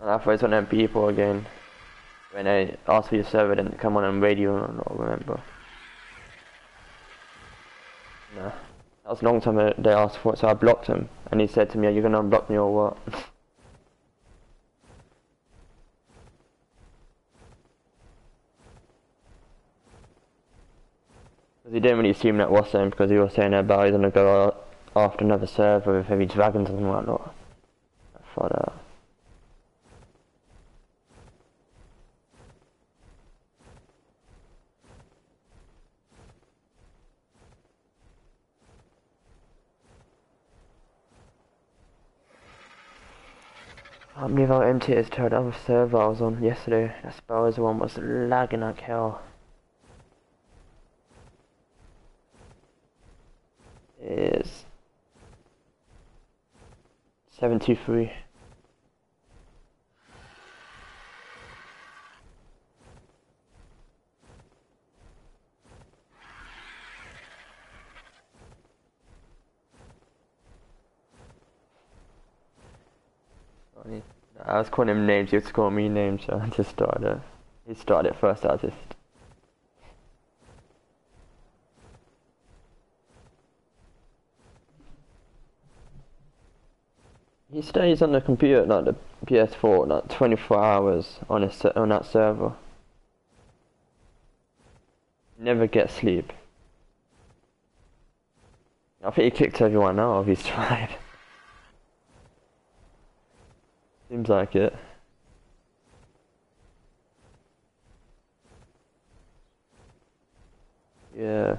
And I of them people again. When I ask for your server, then come on and radio, I don't remember. Nah. That was a long time they asked for it, so I blocked him. And he said to me, are you gonna unblock me or what? Because he didn't really assume that was him, because he was saying about he's gonna go after another server with heavy dragons and whatnot. I thought, uh, Empty it is to the other server I was on yesterday. That Spurs one was lagging like hell. Is 723. Calling him names, he was calling me names, so I just started. He started first, I just... He stays on the computer, like the PS4, like 24 hours on his on that server. Never gets sleep. I think he kicked everyone out if he's tried. Seems like it. Yeah.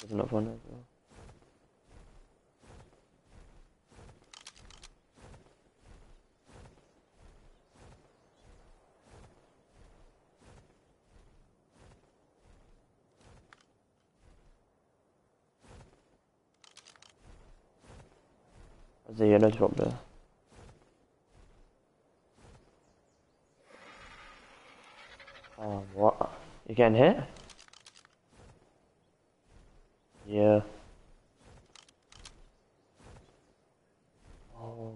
There's another one as well. There's a yellow drop there. Oh, what? You getting hit? Yeah. Oh.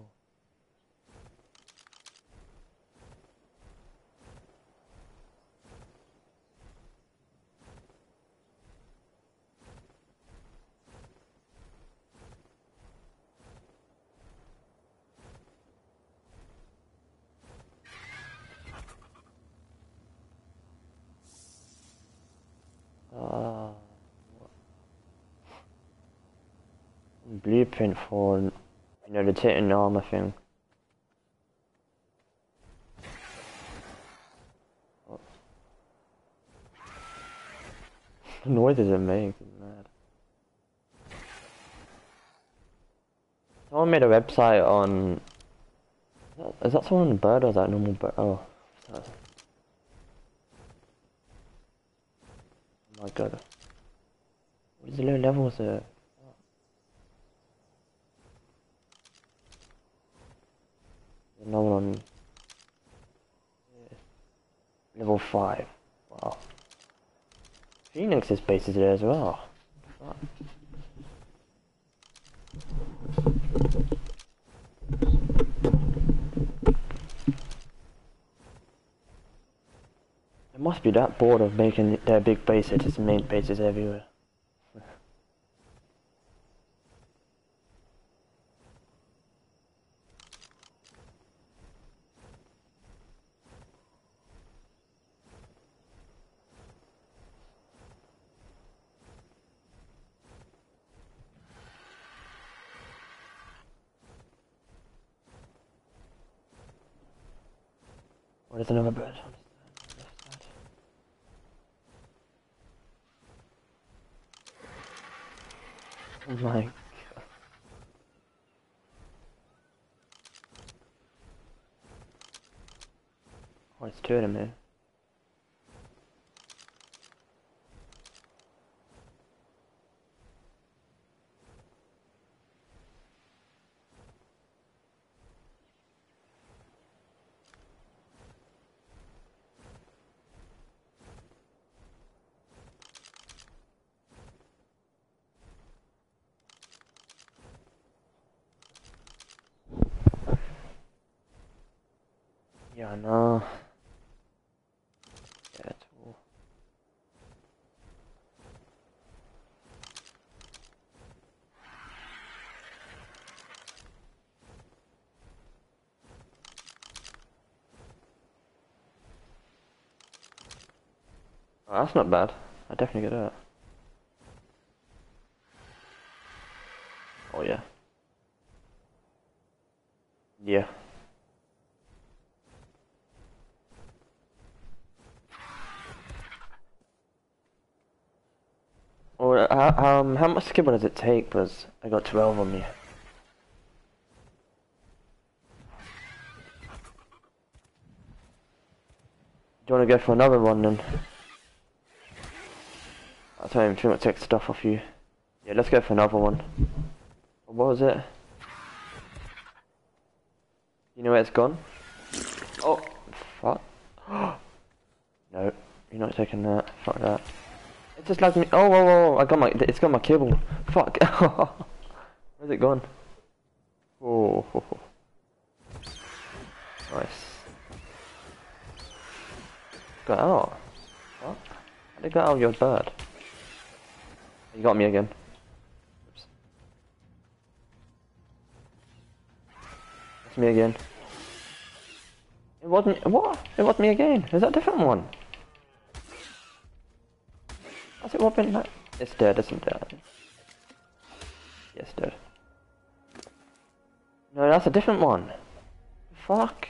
Ah. Blueprint for, you know, the Titan armor thing. The noises it makes is mad. Someone made a website on. Is that, is that someone bird or is that normal bird? Oh. Oh my god. What is the low levels there? No one on level five. Wow. Phoenix's base is there as well. Fuck. They must be that bored of making their big bases as main bases everywhere. Is another bird? Oh my god. Oh, it's two of them there. Yeah, it's. Oh, that's not bad. I definitely get that. Oh yeah. Yeah. Or uh, um, how much skipper does it take? Because I got twelve on me. Do you want to go for another one then? I'll tell him too much take stuff off you. Yeah, let's go for another one. What was it? You know where it's gone? Oh, fuck. no, you're not taking that. Fuck that. It just lagged me. Oh, whoa, whoa. I got my. It's got my cable. Fuck. Where's it gone? Oh, nice. Got out. What? How did it out of your bird? You got me again. Oops. It's me again. It wasn't. What? It was me again. Is that a different one? Has it? It's dead, isn't it? Yes, dead. No, that's a different one. Fuck.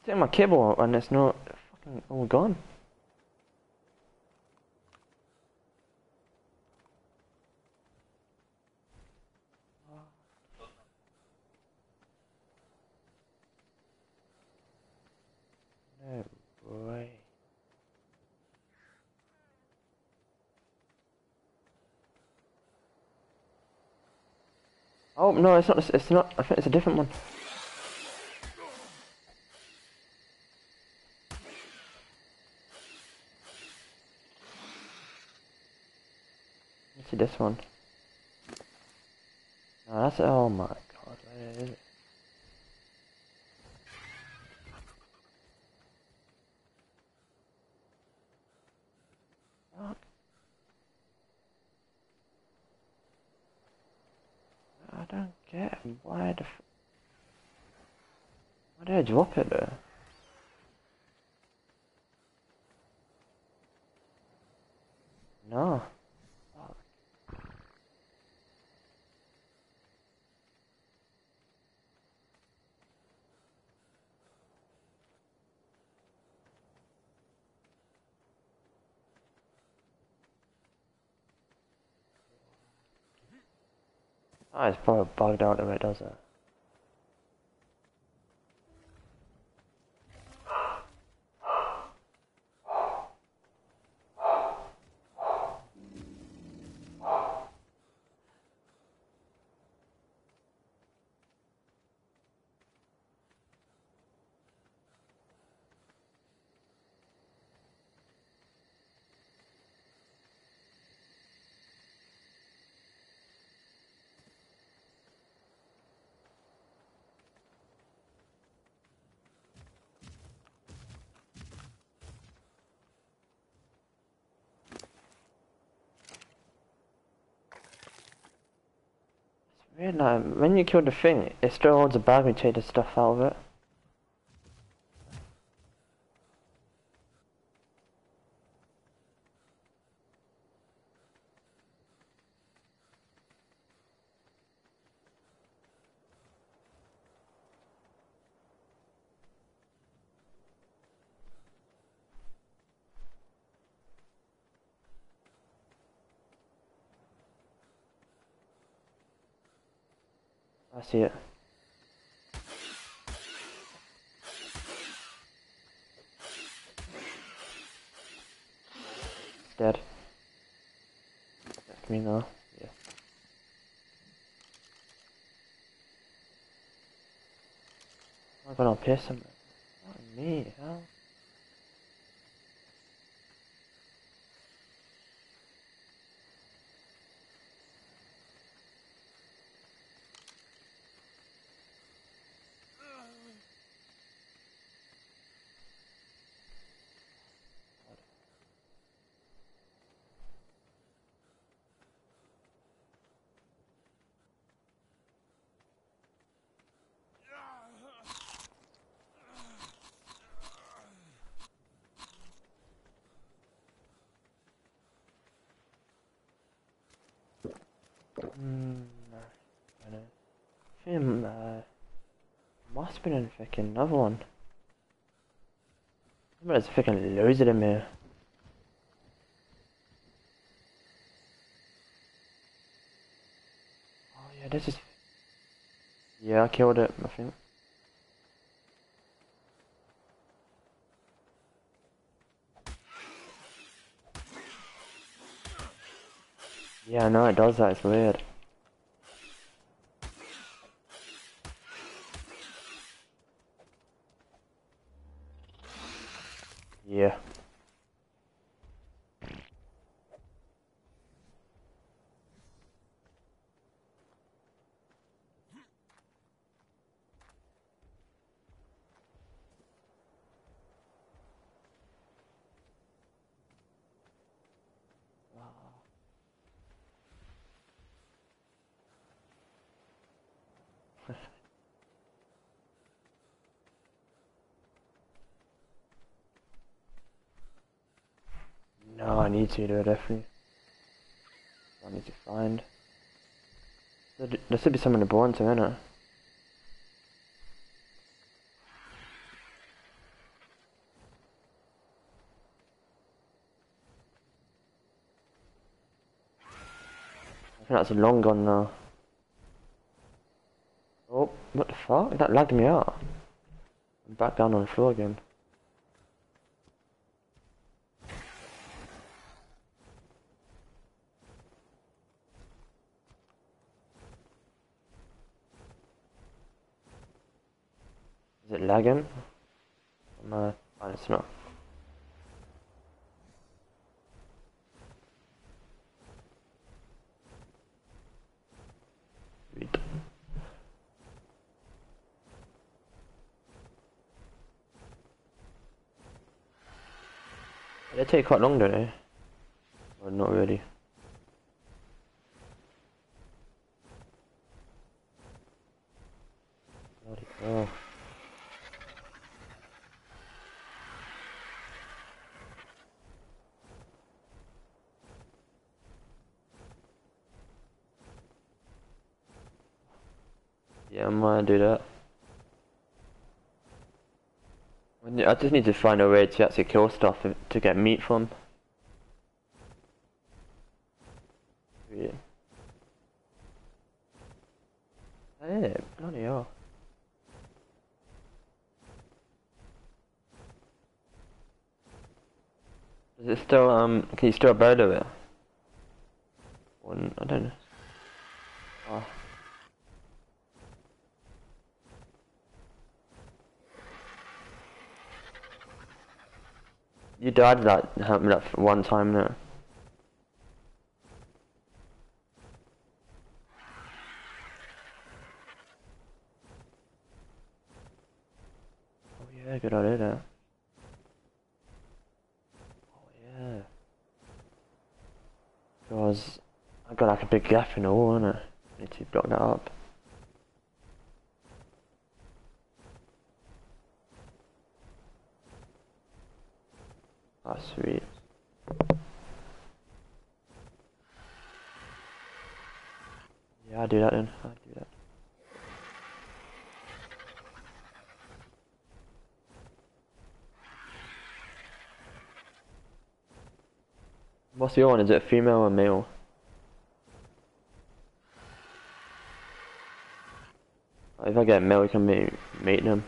It's in my cable and it's not fucking all gone. No way. Oh no, it's not. It's not. I think it's a different one. Let's see this one. No, that's. Oh my god, where is it? Fuck. I don't get why the. F drop it there? No. Ah, it's probably bugged out the way it does it. Like, when you kill the thing, it still holds a bag and take the stuff out of it. I see it. Dead. That's me now. Yeah. I'm gonna piss him. Not me, hell. Mm, no. I know. Uh, must have been in fucking another one. There's fucking loads of them here. Oh yeah, this is... Yeah, I killed it, I think. Yeah, know it does that, it's weird. Yeah. No, I need to do it definitely. I need to find. There should be someone to born to, think that's a long gone now. Oh, what the fuck? That lagged me out. I'm back down on the floor again. Is it lagging? No, fine, it's not. Sweet. They take quite long, don't they? Or not really. Bloody hell. Yeah, I might do that. I just need to find a way to actually kill stuff to get meat from. Yeah. Hey, bloody hell. Is it still, um, can you still of it? One, I don't know. Oh. You died that happened that one time now. Oh yeah, good idea that. Oh yeah. Because I got like a big gap in the wall, innit? Need to block that up. Ah, sweet. Yeah, I'll do that then. I'll do that. What's your one? Is it female or male? If I get male, we can mate, mate them.